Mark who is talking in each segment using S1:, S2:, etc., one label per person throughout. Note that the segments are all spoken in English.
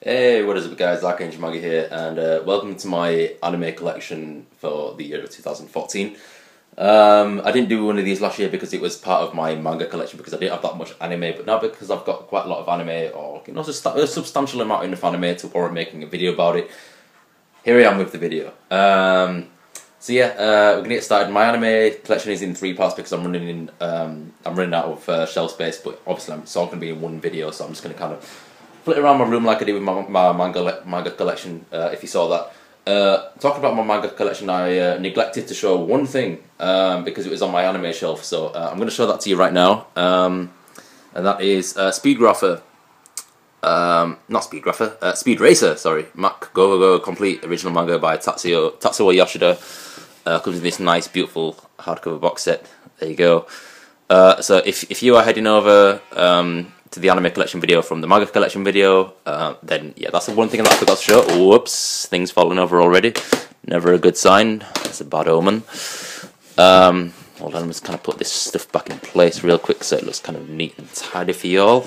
S1: Hey, what is up guys, Archangel Manga here, and uh, welcome to my anime collection for the year of 2014. Um, I didn't do one of these last year because it was part of my manga collection because I didn't have that much anime, but now because I've got quite a lot of anime, or you know, a substantial amount of anime to warrant making a video about it, here I am with the video. Um, so yeah, uh, we're gonna get started. My anime collection is in three parts because I'm running in, um, I'm running out of uh, shelf space, but obviously I'm, it's all gonna be in one video, so I'm just gonna kind of flit around my room like I did with my, my manga manga collection. Uh, if you saw that. Uh, talking about my manga collection, I uh, neglected to show one thing um, because it was on my anime shelf. So uh, I'm going to show that to you right now, um, and that is uh, Speed Um, not Speedgrapher, uh, Speed Racer. Sorry, Mach Go Go Complete original manga by Tatsuo Tatsuo Yoshida. Uh, comes in this nice, beautiful hardcover box set. There you go. so if if you are heading over um, to the anime collection video from the manga collection video, uh, then yeah, that's the one thing that I forgot to show. Whoops, things falling over already. Never a good sign. That's a bad omen. Um, hold on, I'm just kind of put this stuff back in place real quick so it looks kind of neat and tidy for y'all.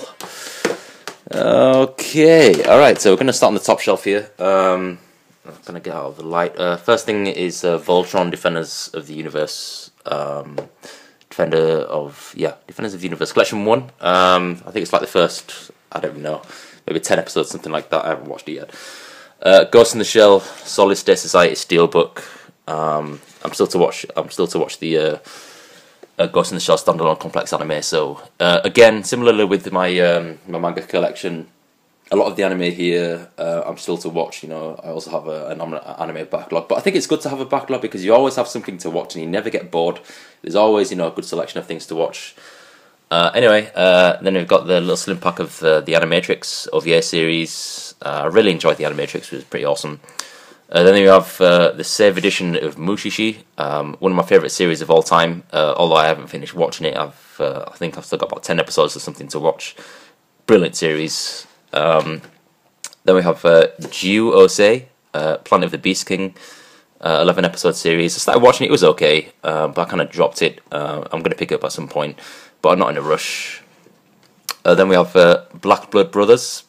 S1: Okay, alright, so we're going to start on the top shelf here. Um, I'm going to get out of the light. Uh, first thing is uh, Voltron Defenders of the Universe. Um, Defender of yeah Defenders of the Universe Collection One. Um, I think it's like the first. I don't know, maybe ten episodes, something like that. I haven't watched it yet. Uh, Ghost in the Shell, Solid State Society Steelbook. Um, I'm still to watch. I'm still to watch the uh, uh, Ghost in the Shell standalone complex anime. So uh, again, similarly with my um, my manga collection, a lot of the anime here uh, I'm still to watch. You know, I also have a, an anime backlog, but I think it's good to have a backlog because you always have something to watch and you never get bored. There's always you know a good selection of things to watch. Uh, anyway, uh, then we've got the little slim pack of uh, the Animatrix OVA series. Uh, I really enjoyed the Animatrix; it was pretty awesome. Uh, then we have the Save edition of Mushishi, um, one of my favorite series of all time. although I haven't finished watching it, I've I think I've still got about ten episodes or something to watch. Brilliant series. Um, then we have uh, Ose, uh, Planet of the Beast King, uh, 11 episode series. I started watching it, it was okay, uh, but I kind of dropped it. Uh, I'm going to pick it up at some point, but I'm not in a rush. Uh, then we have uh, Black Blood Brothers,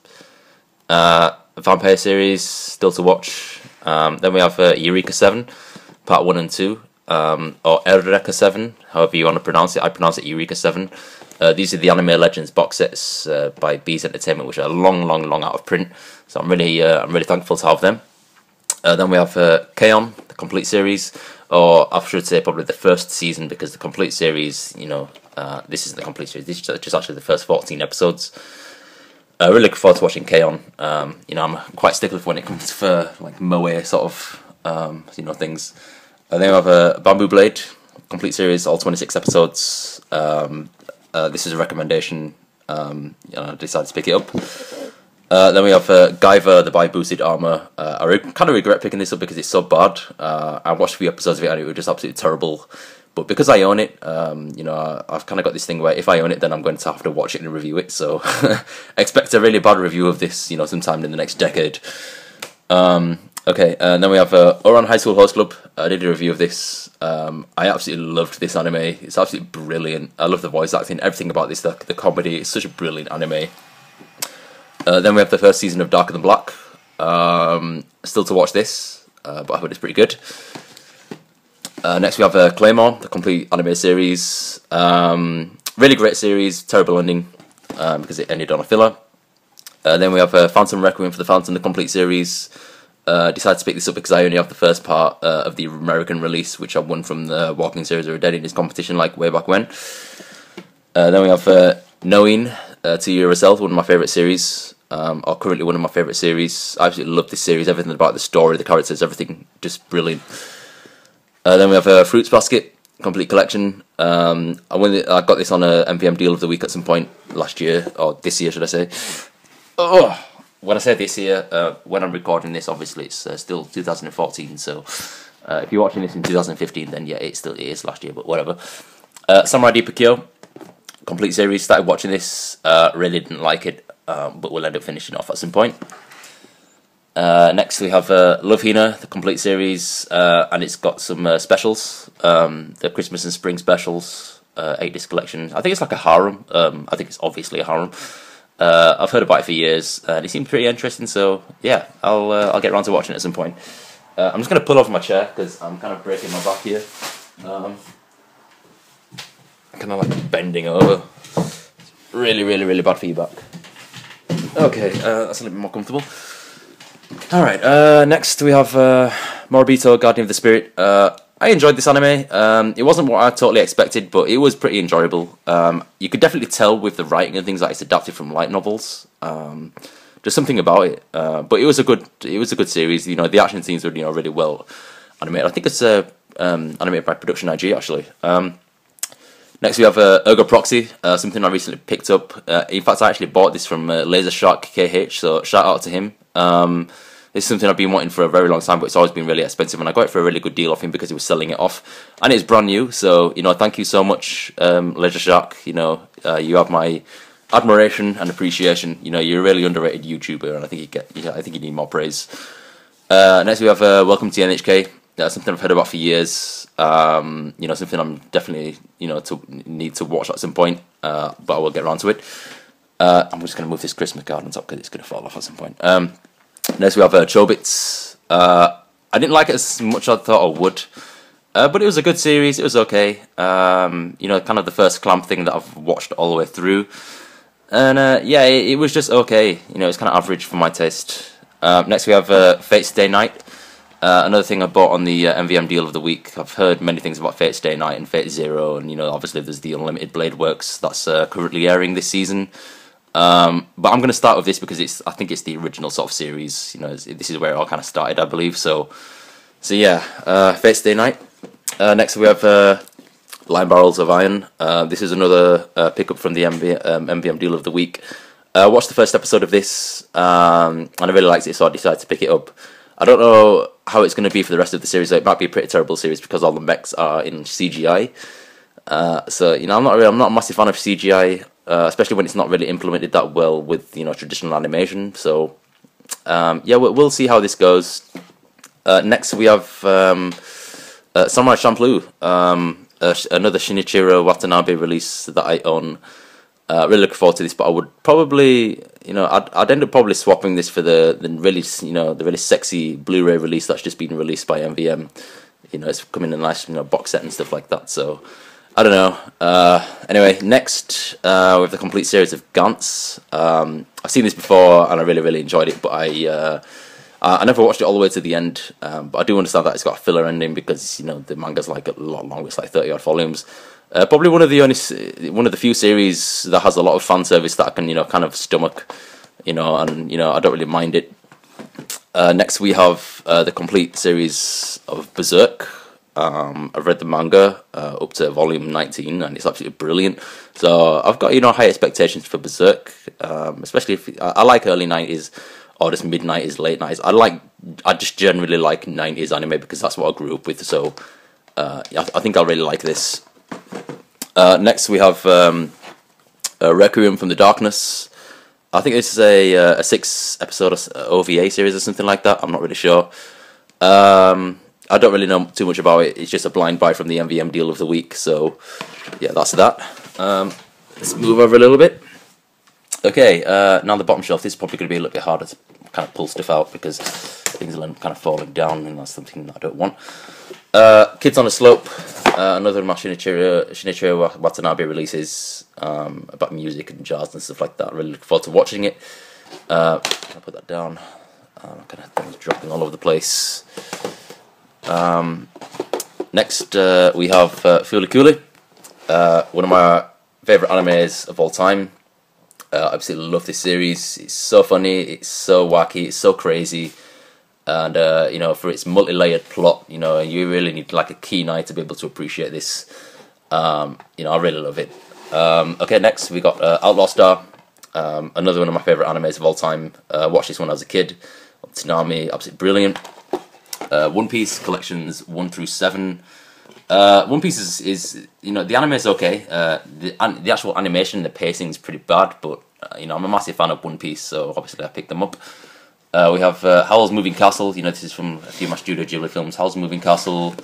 S1: Vampire series, still to watch. Um, then we have Eureka 7, part 1 and 2, um, or Eureka 7, however you want to pronounce it. I pronounce it Eureka 7. Uh, these are the Anime Legends box sets uh, by Beez Entertainment, which are long, long, long out of print. So I'm really, uh, I'm really thankful to have them. Uh, then we have uh, K-On, the complete series, or I should say probably the first season because the complete series, you know, uh, this isn't the complete series. This is just actually the first 14 episodes. I really looking forward to watching K-On. Um, you know, I'm quite stickler when it comes to like moe sort of, um, you know, things. And then we have a Bamboo Blade, complete series, all 26 episodes. Um, uh, this is a recommendation. Um, I decided to pick it up. Uh, then we have uh, Guyver, the Bio-Boosted armor. Uh, I kind of regret picking this up because it's so bad. Uh, I watched a few episodes of it and it was just absolutely terrible. But because I own it, um, you know, I, have kind of got this thing where if I own it, then I'm going to have to watch it and review it. So expect a really bad review of this, you know, sometime in the next decade. Um, Okay, and then we have uh, Ouran High School Host Club. I did a review of this. Um, I absolutely loved this anime. It's absolutely brilliant. I love the voice acting, everything about this, the, the comedy. It's such a brilliant anime. Uh, then we have the first season of Darker Than Black. Um, still to watch this, uh, but I heard it's pretty good. Uh, next we have uh, Claymore, the complete anime series. Um, really great series, terrible ending um, because it ended on a filler. Uh, then we have uh, Phantom Requiem for the Phantom, the complete series uh, decided to pick this up because I only have the first part uh, of the American release, which I won from the Walking Zero Zero Dead in this competition, like way back when. Uh, then we have uh, Knowing uh, To Yourself, one of my favourite series, um, or currently one of my favourite series. I absolutely love this series, everything about the story, the characters, everything, just brilliant. Uh, then we have uh, Fruits Basket, complete collection. Um, I, won I got this on a MVM deal of the week at some point last year, or this year, should I say. Oh! When I say this year, uh, when I'm recording this, obviously it's uh, still 2014. So uh, if you're watching this in 2015, then yeah, it still is last year, but whatever. Uh, Samurai Deeper Kyo, complete series. Started watching this, uh, really didn't like it, um, but we'll end up finishing off at some point. Uh, next we have Love Hina, the complete series, and it's got some specials. Um, the Christmas and Spring specials, eight disc collection. I think it's like a harem. Um, I think it's obviously a harem. Uh, I've heard about it for years, and it seemed pretty interesting. So yeah, I'll uh, I'll get around to watching it at some point. Uh, I'm just gonna pull off my chair because I'm kind of breaking my back here. Um, kind of like bending over. Really, really, really bad for your back. Okay, uh, that's a little bit more comfortable. All right. Uh, next we have uh, Moribito, Guardian of the Spirit. I enjoyed this anime. Um, it wasn't what I totally expected, but it was pretty enjoyable. Um, you could definitely tell with the writing and things that it's adapted from light novels. Um, just something about it. Uh, but it was a good. It was a good series. You know, the action scenes were you know really well animated. I think it's uh, um, animated by Production IG actually. Um, next we have uh, Ergo Proxy, uh, something I recently picked up. Uh, in fact, I actually bought this from uh, Laser Shark KH, so shout out to him. Is something I've been wanting for a very long time, but it's always been really expensive, and I got it for a really good deal off him because he was selling it off, and it's brand new. So you know, thank you so much, um, Leisure Shark. You know, uh, you have my admiration and appreciation. You know, you're a really underrated YouTuber, and I think you get, yeah, I think you need more praise. Uh, next, we have uh, Welcome to NHK. That's something I've heard about for years. Um, you know, something I'm definitely you know to need to watch at some point, uh, but I will get around to it. Uh, I'm just going to move this Christmas card on top because it's going to fall off at some point. Um, Next we have uh, Chobits. Uh, I didn't like it as much as I thought I would. Uh, but it was a good series. It was okay. Um, you know, kind of the first clamp thing that I've watched all the way through. And uh, yeah, it, it, was just okay. You know, it's kind of average for my taste. Uh, next, we have uh, Fate Stay Night. Uh, another thing I bought on the MVM uh, deal of the week. I've heard many things about Fate Stay Night and Fate Zero, and you know, obviously there's the Unlimited Blade Works that's uh, currently airing this season. Um, but I'm going to start with this because it's I think it's the original sort of series. You know, this is where it all kind of started, I believe. So, so yeah, uh, Stay Night. Uh, next we have uh, Linebarrels of Iron. Uh, this is another uh, pickup from the MV, um, MVM deal of the week. I uh, watched the first episode of this, um, and I really liked it, so I decided to pick it up. I don't know how it's going to be for the rest of the series. It might be a pretty terrible series because all the mechs are in CGI. Uh, so you know, I'm not really, I'm not a massive fan of CGI uh, especially when it's not really implemented that well with you know traditional animation. So um, yeah, we'll, we'll, see how this goes. Uh, next, we have um, uh, Samurai Champloo, um, another Shinichiro Watanabe release that I own. Uh, really looking forward to this, but I would probably, you know, I'd, I'd end up probably swapping this for the the really, you know, the really sexy Blu-ray release that's just been released by MVM. You know, it's coming in a nice, you know, box set and stuff like that. So I don't know. Uh, anyway, next uh, we have the complete series of Gantz. Um, I've seen this before and I really, really enjoyed it, but I uh, I never watched it all the way to the end. Um, but I do understand that it's got a filler ending because you know the manga's like a lot longer. It's like thirty odd volumes. Uh, probably one of the only one of the few series that has a lot of fan service that I can you know kind of stomach. You know, and you know I don't really mind it. Uh, next we have uh, the complete series of Berserk. Um, I've read the manga uh, up to volume 19 and it's absolutely brilliant. So I've got you know high expectations for Berserk, um, especially if I, I, like early 90s or just mid 90s, late 90s. I like I just generally like 90s anime because that's what I grew up with. So uh, I, I, think I'll really like this. Uh, next we have um, Requiem from the Darkness. I think this is a, uh, a six episode OVA series or something like that. I'm not really sure. Um, I don't really know too much about it. It's just a blind buy from the MVM deal of the week. So, yeah, that's that. Um, let's move over a little bit. Okay, uh, now the bottom shelf. This is probably going to be a little bit harder to kind of pull stuff out because things are kind of falling down, and that's something that I don't want. Uh, Kids on a Slope, uh, another of my Shinichiro, Shinichiro Watanabe releases um, about music and jazz and stuff like that. I really look forward to watching it. Uh, I'll put that down. Um, kind of things dropping all over the place. Um, next, uh, we have uh, Cooly, uh, one of my favourite animes of all time. Uh, I absolutely love this series. It's so funny, it's so wacky, it's so crazy, and uh, you know, for its multi-layered plot, you know, you really need like a keen eye to be able to appreciate this. Um, you know, I really love it. Um, okay, next we got uh, Outlaw Star, um, another one of my favourite animes of all time. Uh, watched this I was a kid. Toonami, absolutely brilliant. Uh, One Piece collections one through seven. Uh, One Piece is, is you know the anime is okay. Uh, the the actual animation, the pacing is pretty bad, but uh, you know I'm a massive fan of One Piece, so obviously I picked them up. Uh, we have uh, Howl's Moving Castle. You know this is from a few of my Studio Ghibli films. Howl's Moving Castle,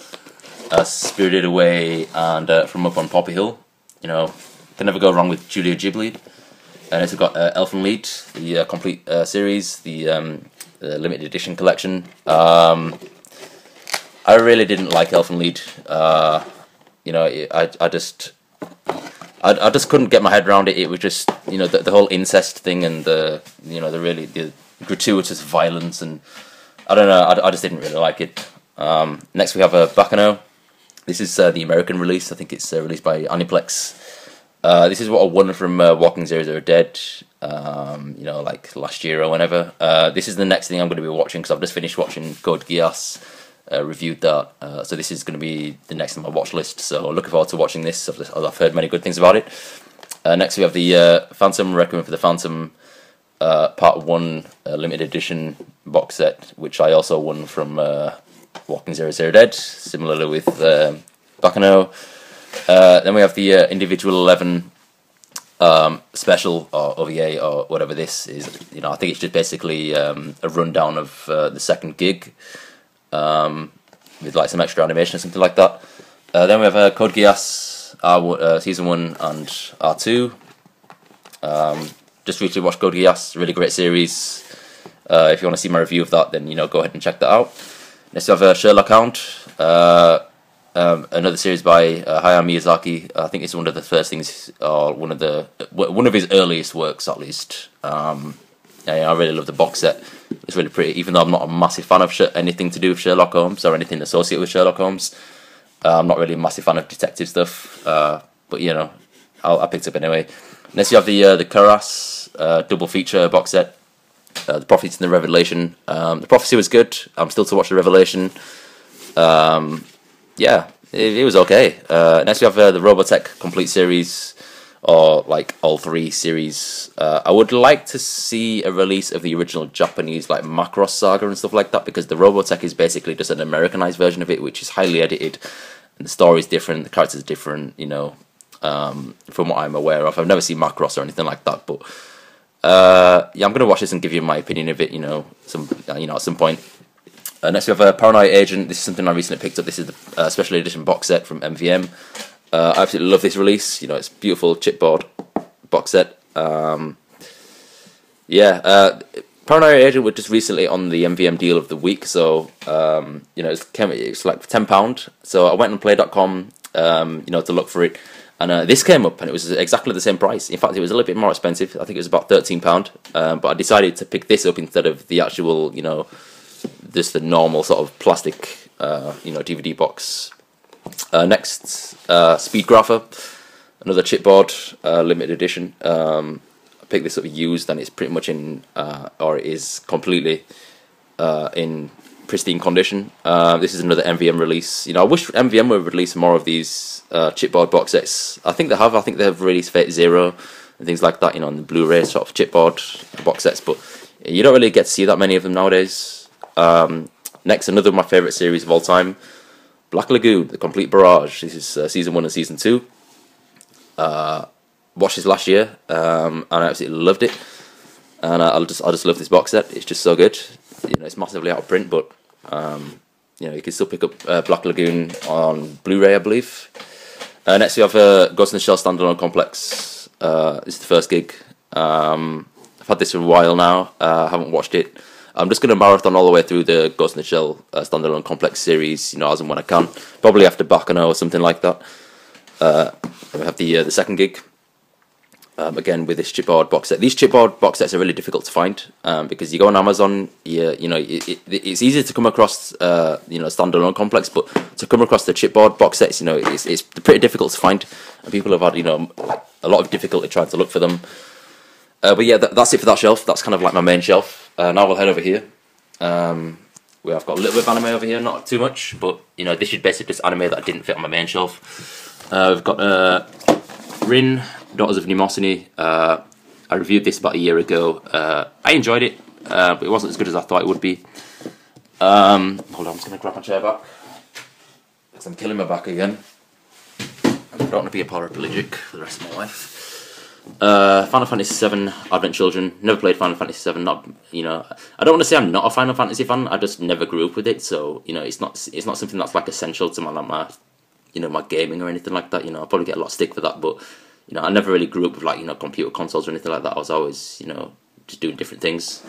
S1: uh, Spirited Away, and uh, From Up on Poppy Hill. You know, can never go wrong with Studio Ghibli. and it's got uh, Elfen Lied, the uh, complete uh, series, the, um, the limited edition collection. Um, I really didn't like Elfen Lied. Uh, you know, I I just I, I just couldn't get my head around it. It was just you know the, the whole incest thing and the you know the really the gratuitous violence and I don't know. I, I just didn't really like it. Um, next we have a uh, Baccano. This is uh, the American release. I think it's uh, released by Aniplex. Uh, this is what I won from uh, Walking Zero Zero Dead. Um, you know, like last year or whenever. Uh, this is the next thing I'm going to be watching because I've just finished watching Code Geass. Uh, reviewed that, uh, so this is going to be the next on my watch list. So looking forward to watching this. I've, I've heard many good things about it. Uh, next we have the Phantom Requiem for the Phantom Part One limited edition box set, which I also won from Walking Zero Zero Dead, similarly with um. Uh, then we have the uh, individual eleven um, special or OVA or whatever this is. You know, I think it's just basically um, a rundown of uh, the second gig um, with like some extra animation or something like that. Uh, then we have uh, Code Geass R uh, season one and R two. Um, just recently watched Code Geass, really great series. Uh, if you want to see my review of that, then you know go ahead and check that out. Next we have uh, Sherlock Hound, uh, um, another series by uh, Hayao Miyazaki. I think it's one of the first things, or one of the one of his earliest works at least. Um, yeah, I really love the box set. It's really pretty, even though I'm not a massive fan of anything to do with Sherlock Holmes or anything associated with Sherlock Holmes. Uh, I'm not really a massive fan of detective stuff, uh, but you know, I'll, I picked up anyway. Next, you have the uh, the Karas uh, double feature box set uh, the Prophecy and the Revelation. Um, the Prophecy was good. I'm still to watch the Revelation. Um, yeah, it, it, was okay. Uh, next we have uh, the Robotech complete series, or like all three series. Uh, I would like to see a release of the original Japanese like Macross Saga and stuff like that because the Robotech is basically just an Americanized version of it, which is highly edited, and the story is different, the characters are different. You know, um, from what I'm aware of, I've never seen Macross or anything like that, but uh, yeah, I'm gonna watch this and give you my opinion of it. You know, some you know at some point. Uh, next we have a Paranoia Agent. This is something I recently picked up. This is the uh, special edition box set from MVM. Uh, I absolutely love this release. You know, it's beautiful chipboard box set. Um, yeah, uh, Paranoia Agent was just recently on the MVM deal of the week, so um, you know it's, it's like ten pound. So I went on Play.com, um, you know, to look for it. And uh, this came up and it was exactly the same price. In fact, it was a little bit more expensive. I think it was about £13. Um, but I decided to pick this up instead of the actual, you know, just the normal sort of plastic, uh, you know, DVD box. Uh, next, uh, Speedgrapher, another chipboard, uh, limited edition. Um, I picked this up used and it's pretty much in, uh, or it is completely uh, in pristine condition. Uh, this is another MVM release. You know, I wish MVM would release more of these chipboard box sets. I think they have. I think they have released Fate Zero and things like that. You know, on the Blu-ray sort of chipboard box sets, but you don't really get to see that many of them nowadays. Um, next, another of my favorite series of all time, Black Lagoon: The Complete Barrage. This is uh, season one and season two. Uh, watched this last year, um, and I absolutely loved it. And I, I just, I just love this box set. It's just so good. You know, it's massively out of print, but um, you know, you can still pick up uh, Black Lagoon on Blu-ray, I believe. Uh, next we have uh, Ghost in the Shell Standalone Complex. Uh, this is the first gig. Um, I've had this for a while now. Uh, I haven't watched it. I'm just going to marathon all the way through the Ghost in the Shell uh, Standalone Complex series, you know, as and when I can. Probably after Baccano or something like that. Uh, we have the the second gig um, again with this chipboard box set. These chipboard box sets are really difficult to find um, because you go on Amazon, you, you know, it, it, it's easy to come across, uh, you know, standalone complex, but to come across the chipboard box sets, you know, it's, it's pretty difficult to find, and people have had, you know, a lot of difficulty trying to look for them. Uh, but yeah, that, that's it for that shelf. That's kind of like my main shelf. Uh, now we'll head over here. Um, where I've got a little bit of anime over here, not too much, but you know, this is basically just anime that didn't fit on my main shelf. Uh, we've got uh, Rin Daughters of Mnemosyne. Uh, I reviewed this about a year ago. Uh, I enjoyed it, uh, but it wasn't as good as I thought it would be. Um, hold on, I'm just going to grab my chair back. Because I'm killing my back again. I don't want to be a paraplegic for the rest of my life. Uh, Final Fantasy VII Advent Children. Never played Final Fantasy VII. Not you know. I don't want to say I'm not a Final Fantasy fan. I just never grew up with it. So you know, it's not it's not something that's like essential to my like my you know my gaming or anything like that. You know, I probably get a lot of stick for that, but you know, I never really grew up with like you know computer consoles or anything like that. I was always you know just doing different things.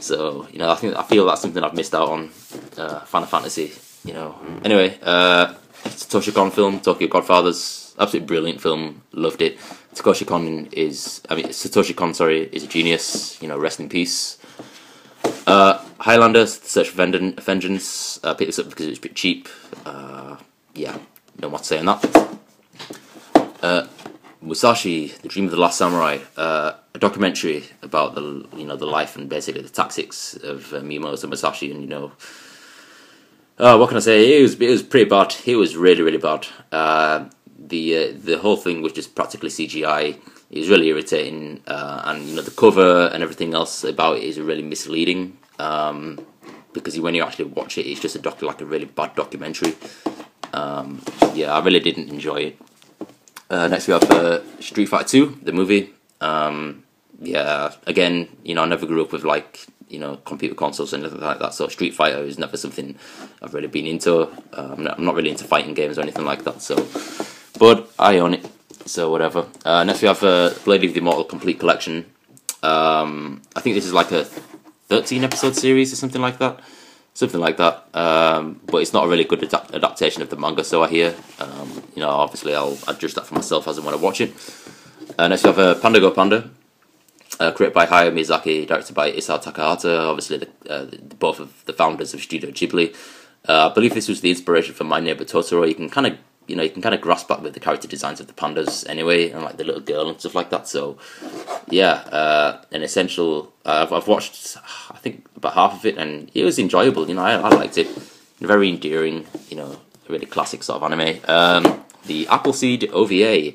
S1: So you know, I think I feel that's something I've missed out on. Uh, Final Fantasy, you know. Anyway, uh, Satoshi Kon film, Tokyo Godfathers, absolutely brilliant film. Loved it. Satoshi Kon is, I mean, Satoshi Kon, sorry, is a genius. You know, rest in peace. Uh, Highlander, Search for Vengeance. Uh, picked this up because it was a bit cheap. Uh, yeah, no more to say on that. Uh, Musashi, The Dream of the Last Samurai, uh, a documentary about the you know the life and basically the tactics of uh, Miyamoto Musashi, and you know, uh, what can I say? It was it was pretty bad. It was really really bad. The uh, the whole thing was just practically CGI. It was really irritating, uh, and you know the cover and everything else about it is really misleading. Um, because when you actually watch it, it's just a doc like a really bad documentary. Um, yeah, I really didn't enjoy it. Uh, next we have uh, Street Fighter Two, the movie. Um, yeah, again, you know, I never grew up with like you know computer consoles and anything like that. So Street Fighter is never something I've really been into. Uh, I'm, not, I'm, not, really into fighting games or anything like that. So, but I own it. So whatever. Uh, next we have uh, Blade of the Immortal Complete Collection. Um, I think this is like a 13 episode series or something like that something like that. Um, but it's not a really good adapt- adaptation of the manga, so I hear. Um, you know, obviously I'll adjust that for myself as I want to watch it. Uh, next we have uh, Panda Go Panda, uh, created by Hayao Miyazaki, directed by Isao Takahata, obviously the, uh, the, both of the founders of Studio Ghibli. Uh, I believe this was the inspiration for My Neighbor Totoro. You can kind of you know you can kind of grasp that with the character designs of the pandas anyway, and like the little girl and stuff like that. So yeah, uh, an essential. Uh, I've, I've watched I think about half of it, and it was enjoyable. You know, I, I liked it. Very endearing. You know, really classic sort of anime. Um, the Appleseed OVA,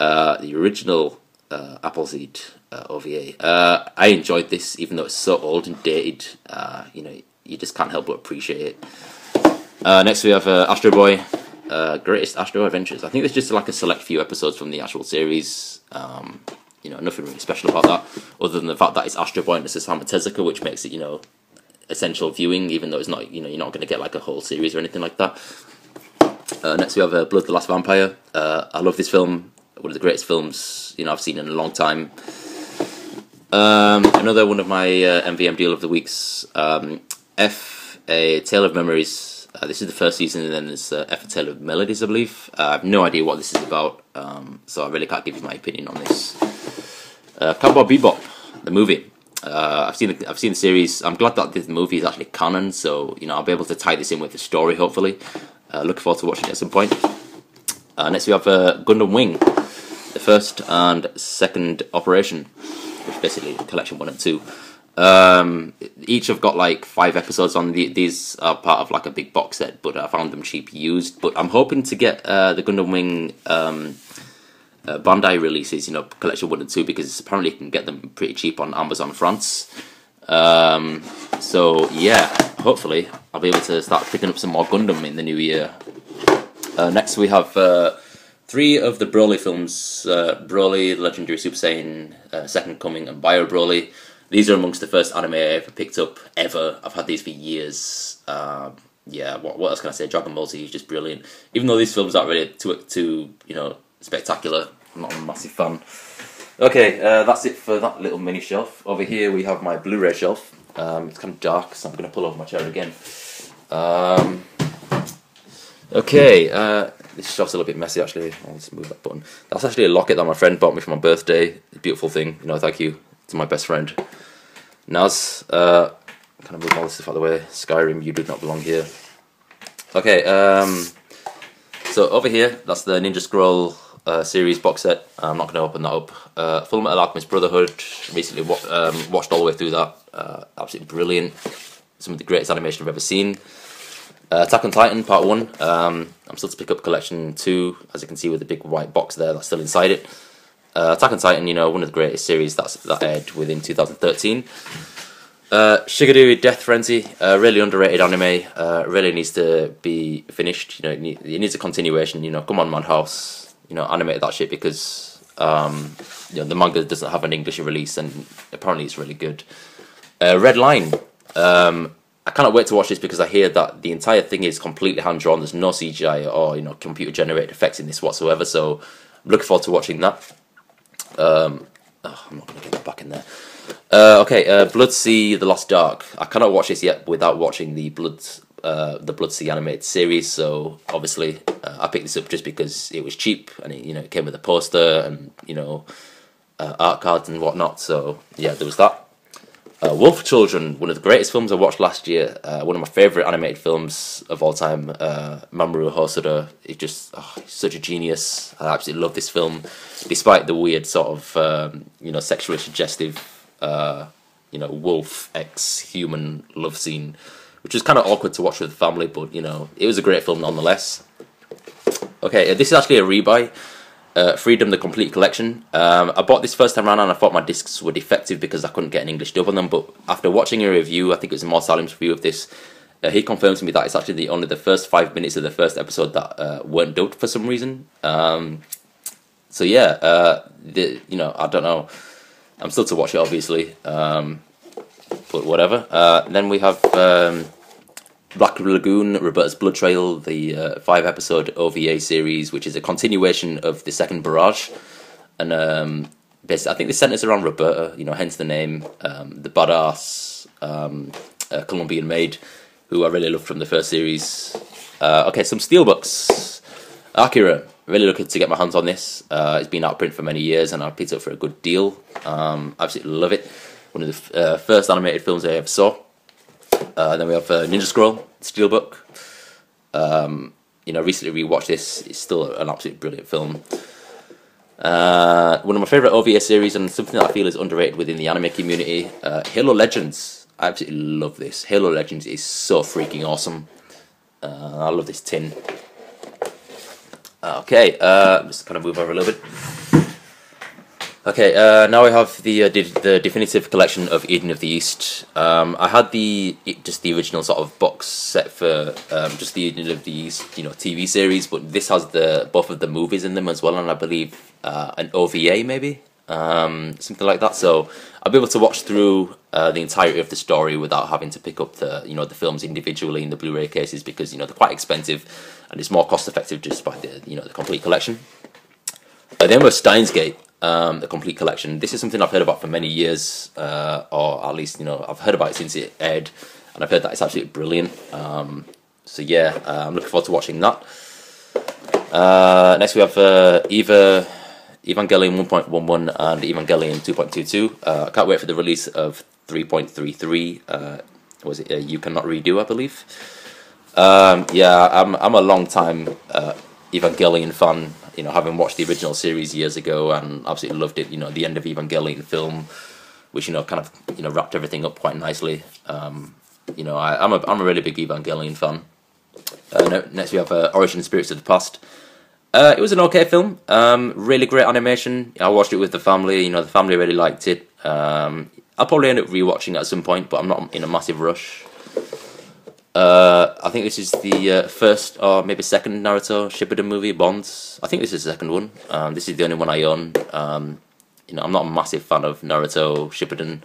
S1: uh, the original uh, Appleseed uh, OVA. Uh, I enjoyed this, even though it's so old and dated. Uh, you know, you just can't help but appreciate it. Uh, next we have uh, Astro Boy uh, Greatest Astro Adventures. I think there's just like a select few episodes from the actual series. Um, you know, nothing really special about that, other than the fact that it's Astro Boy and it's Tezuka, which makes it, you know, essential viewing, even though it's not, you know, you're not going to get like a whole series or anything like that. Uh, next we have uh, Blood the Last Vampire. Uh, I love this film, one of the greatest films, you know, I've seen in a long time. Um, another one of my uh, MVM deal of the weeks, um, Ef, A Tale of Memories, uh, this is the first season, and then there's uh, Tale of Melodies, I believe. Uh, I have no idea what this is about, um, so I really can't give you my opinion on this. Uh, Cowboy Bebop, the movie. Uh, I've seen the, I've seen the series. I'm glad that this movie is actually canon, so you know I'll be able to tie this in with the story. Hopefully, uh, looking forward to watching it at some point. Uh, next we have uh, Gundam Wing, the first and second operation, which basically collection one and two. Um, each have got like five episodes on the, these are part of like a big box set, but I found them cheap used. But I'm hoping to get uh, the Gundam Wing um, uh, Bandai releases, you know, collection one and two, because apparently you can get them pretty cheap on Amazon France. Um, so yeah, hopefully I'll be able to start picking up some more Gundam in the new year. Uh, next we have uh, three of the Broly films: uh, Broly, Legendary Super Saiyan, uh, Second Coming, and Bio Broly. These are amongst the first anime I ever picked up ever. I've had these for years. Um, yeah, what, what else can I say? Dragon Ball Z is just brilliant. Even though these films aren't really too, too you know, spectacular, I'm not a massive fan. Okay, uh, that's it for that little mini shelf. Over here we have my Blu-ray shelf. Um, it's kind of dark, so I'm going to pull over my chair again. Um, okay, uh, this shelf's a little bit messy actually. I'll just move that button. That's actually a locket that my friend bought me for my birthday. Beautiful thing, you know, thank you to my best friend. Naz, uh, kind of move all this stuff out of the way. Skyrim, you do not belong here. Okay, um, so over here, that's the Ninja Scroll uh, series box set. I'm not going to open that up. Uh, Fullmetal Alchemist Brotherhood, recently wa um, watched all the way through that. Uh, absolutely brilliant. Some of the greatest animation I've ever seen. Uh, Attack on Titan Part 1. Um, I'm still to pick up Collection 2, as you can see with the big white box there that's still inside it. Uh, Attack on Titan, you know, one of the greatest series that's that aired within 2013. Uh, Shigurui Death Frenzy, uh, really underrated anime. Uh, really needs to be finished. You know, it, needs a continuation. You know, come on, Madhouse. You know, animate that shit because um, you know the manga doesn't have an English release, and apparently it's really good. Uh, Redline. Um, I cannot wait to watch this because I hear that the entire thing is completely hand drawn. There's no CGI or you know computer generated effects in this whatsoever. So I'm looking forward to watching that. Um, oh, I'm not going to get back in there. Uh, okay, uh, Blood-C: The Lost Dark. I cannot watch this yet without watching the Blood uh, the Blood-C animated series. So obviously, uh, I picked this up just because it was cheap and it, you know it came with a poster and you know uh, art cards and whatnot. So yeah, there was that. Uh, Wolf Children, one of the greatest films I watched last year. Uh, one of my favorite animated films of all time. Uh, Mamoru Hosoda is just oh, such a genius. I absolutely love this film, despite the weird sort of um, you know sexually suggestive uh, you know wolf ex human love scene, which was kind of awkward to watch with the family. But you know it was a great film nonetheless. Okay, uh, this is actually a rebuy uh, Freedom the Complete Collection. Um, I bought this first time around and I thought my discs were defective because I couldn't get an English dub on them. But after watching a review, I think it was More Salim's review of this, uh, he confirmed to me that it's actually the, only the first five minutes of the first episode that uh, weren't dubbed for some reason. Um, so yeah, uh, the, you know, I don't know. I'm still to watch it, obviously. Um, but whatever. Uh, then we have um, Black Lagoon, Roberta's Blood Trail, the uh, five episode OVA series, which is a continuation of the second Barrage. And um, basically, I think the centers around Roberta, you know, hence the name, um, the badass um, uh, Colombian maid, who I really loved from the first series. Uh, okay, some steelbooks. Akira, really looking to get my hands on this. Uh, it's been out of print for many years, and I picked it up for a good deal. Um, absolutely love it. One of the uh, first animated films I ever saw. Uh, then we have uh, Ninja Scroll Steelbook. Um, you know, recently rewatched this. It's still an absolutely brilliant film. Uh, one of my favorite OVA series and something that I feel is underrated within the anime community. Uh, Halo Legends. I absolutely love this. Halo Legends is so freaking awesome. Uh, I love this tin. Okay, uh, just kind of move over a little bit. Okay, uh, now I have the uh, the definitive collection of Eden of the East. Um, I had the just the original sort of box set for um, just the Eden of the East, you know, TV series, but this has the both of the movies in them as well, and I believe uh, an OVA maybe, um, something like that. So I'll be able to watch through uh, the entirety of the story without having to pick up the you know the films individually in the Blu-ray cases because you know they're quite expensive, and it's more cost effective just by the you know the complete collection. Uh, then with Steins Gate um, the complete collection. This is something I've heard about for many years, uh, or at least you know I've heard about it since it aired, and I've heard that it's absolutely brilliant. Um, so yeah, uh, I'm looking forward to watching that. Uh, next we have uh, Eva, Evangelion 1.11 and Evangelion 2.22. Uh, I can't wait for the release of 3.33. Uh, was it You Cannot Redo, I believe. Um, yeah, I'm I'm a long time Evangelion fan you know, having watched the original series years ago and absolutely loved it. You know, the end of Evangelion film, which you know kind of you know wrapped everything up quite nicely. Um, you know, I, am a I'm a really big Evangelion fan. Uh, next we have uh, Origin Spirits of the Past. Uh, it was an okay film. Um, really great animation. I watched it with the family. You know, the family really liked it. Um, I'll probably end up rewatching it at some point, but I'm not in a massive rush. Uh, I think this is the uh, first or maybe second Naruto Shippuden movie, Bonds. I think this is the second one. Um, this is the only one I own. Um, you know, I'm not a massive fan of Naruto Shippuden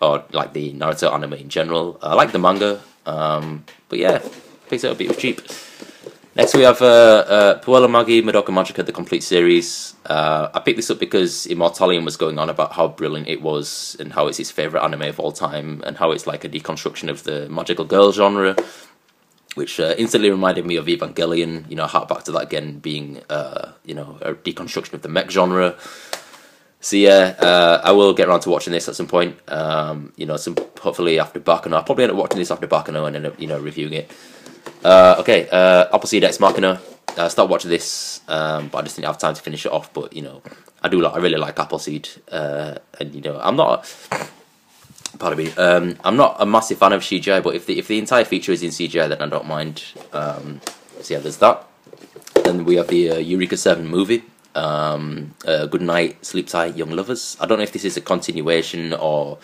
S1: or like the Naruto anime in general. I like the manga, um, but yeah, picked it up. It was cheap. Next we have uh, uh, Puella Magi Madoka Magica, the complete series. Uh, I picked this up because Immortalium was going on about how brilliant it was and how it's his favourite anime of all time and how it's like a deconstruction of the magical girl genre, which uh, instantly reminded me of Evangelion, you know, hark back to that again being, uh, you know, a deconstruction of the mech genre. So yeah, uh, I will get around to watching this at some point. Um, you know, some hopefully after Baccano. I'll probably end up watching this after Baccano and end up, you know, reviewing it. Uh, okay, uh, Appleseed Ex Machina. I uh, start watching this, um, but I just didn't have time to finish it off. But you know, I do like, I really like Appleseed, uh, and you know, I'm not. Pardon me. Um, I'm not a massive fan of CGI, but if the if the entire feature is in CGI, then I don't mind. Um, so yeah, there's that. Then we have the uh, Eureka Seven movie. Um, uh, Good night, sleep tight, young lovers. I don't know if this is a continuation or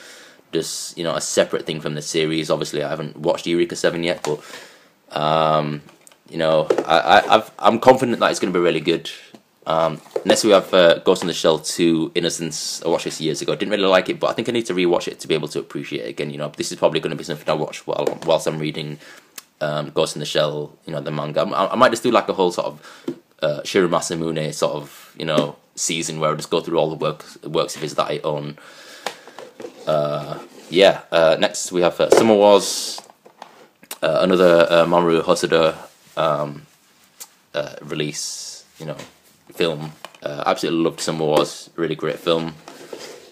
S1: just you know a separate thing from the series. Obviously, I haven't watched Eureka Seven yet, but um, you know, I, I, I'm confident that it's going to be really good. Um, next we have uh, Ghost in the Shell 2 Innocence. I watched this years ago. I Didn't really like it, but I think I need to rewatch it to be able to appreciate it again. You know, this is probably going to be something I watch while whilst I'm reading um, Ghost in the Shell. You know, the manga. I, I might just do like a whole sort of uh, Shirow Masamune sort of you know season where I just go through all the work works of his that I own. Uh, yeah. Uh, next we have uh, Summer Wars, uh, another uh, Mamoru Hosoda um, uh, release. You know, film. Uh, absolutely loved Summer Wars. Really great film.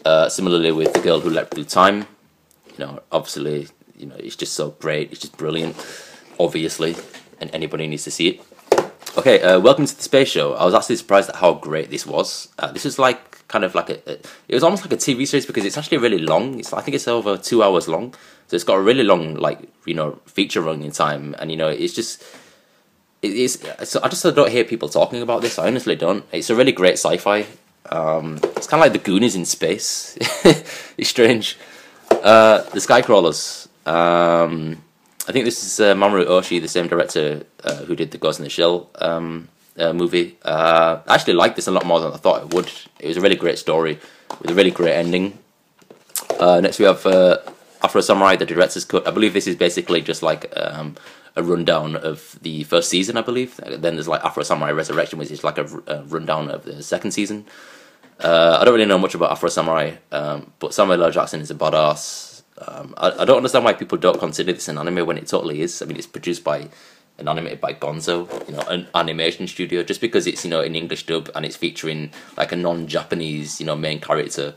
S1: Uh, similarly with the girl who leapt through time. You know, obviously, you know, it's just so great. It's just brilliant. Obviously, and anybody needs to see it. Okay, uh, welcome to the space show. I was actually surprised at how great this was. Uh, this is like kind of like a, a, it was almost like a TV series because it's actually really long. It's I think it's over two hours long, so it's got a really long like you know feature running time, and you know it's just it is. So I just don't hear people talking about this. I honestly don't. It's a really great sci-fi. Um, it's kind of like the Goonies in space. it's strange. Uh, the Skycrawlers. Um, I think this is uh, Mamoru Oshii, the same director uh, who did the Ghost in the Shell um, uh, movie. Uh, I actually liked this a lot more than I thought it would. It was a really great story with a really great ending. Uh, next we have uh, Afro Samurai, the director's cut. I believe this is basically just like um, a rundown of the first season, I believe. Then there's like Afro Samurai Resurrection, which is like a, rundown of the second season. I don't really know much about Afro Samurai, um, but Samuel L. Jackson is a badass um, I, I don't understand why people don't consider this an anime when it totally is. I mean, it's produced by and animated by Gonzo, you know, an animation studio. Just because it's you know an English dub and it's featuring like a non-Japanese you know main character,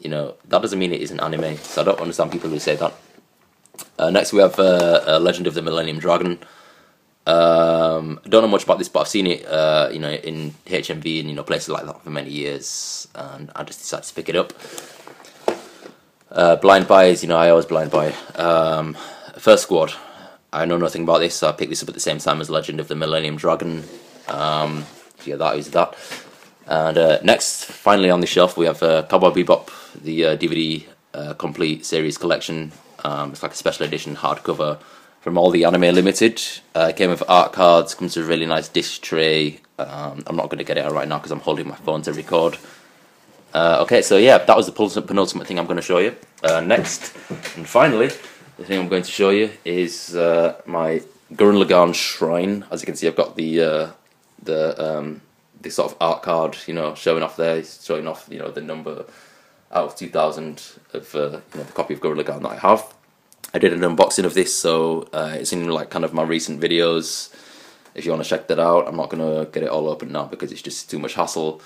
S1: you know that doesn't mean it isn't anime. So I don't understand people who say that. Uh, next we have uh, Legend of the Millennium Dragon. Um, don't know much about this, but I've seen it, uh, you know, in HMV and you know places like that for many years, and I just decided to pick it up. Uh, blind buys, you know, I always blind buy. Um, First Squad, I know nothing about this, so I picked this up at the same time as Legend of the Millennium Dragon. Um, yeah, that is that. And uh, next, finally on the shelf, we have uh, Cowboy Bebop, the uh, DVD uh, complete series collection. Um, it's like a special edition hardcover from all the Anime Limited. Uh, came with art cards, comes with a really nice disc tray. Um, I'm not going to get it out right now because I'm holding my phone to record. Uh, okay, so yeah, that was the penultimate thing I'm going to show you. Uh, next, and finally, the thing I'm going to show you is uh, my Gurren Lagann shrine. As you can see, I've got the uh, the um, the sort of art card, you know, showing off there, showing off, you know, the number out of 2000 of uh, you know the copy of Gurren Lagann that I have. I did an unboxing of this, so uh, it's in like kind of my recent videos. If you want to check that out, I'm not gonna get it all open now because it's just too much hassle.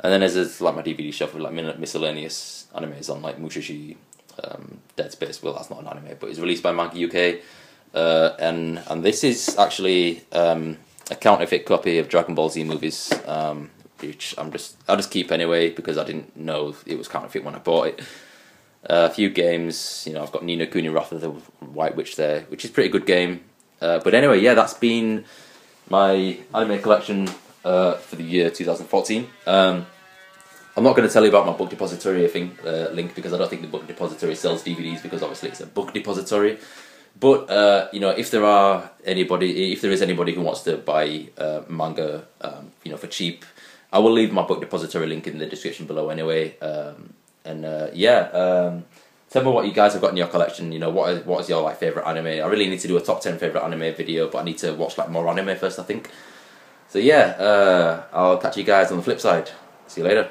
S1: And then there's like my DVD shelf with like miscellaneous animes on like Mushishi, um, Dead Space. Well, that's not an anime, but it's released by Manga UK. Uh, and and this is actually um, a counterfeit copy of Dragon Ball Z movies, um, which I'm just I'll just keep anyway because I didn't know it was counterfeit when I bought it. Uh, a few games, you know, I've got Ni no Kuni Wrath of the White Witch there, which is a pretty good game. Uh, but anyway, yeah, that's been my anime collection uh, for the year 2014. Um, I'm not going to tell you about my book depository thing uh, link because I don't think the book depository sells DVDs because obviously it's a book depository. But uh, you know, if there are anybody, if there is anybody who wants to buy uh, manga, um, you know, for cheap, I will leave my book depository link in the description below anyway. Um, and uh, yeah, um, tell me what you guys have got in your collection. You know, what is, what is your like favorite anime? I really need to do a top ten favorite anime video, but I need to watch like more anime first. I think. So yeah, uh, I'll catch you guys on the flip side. See you later.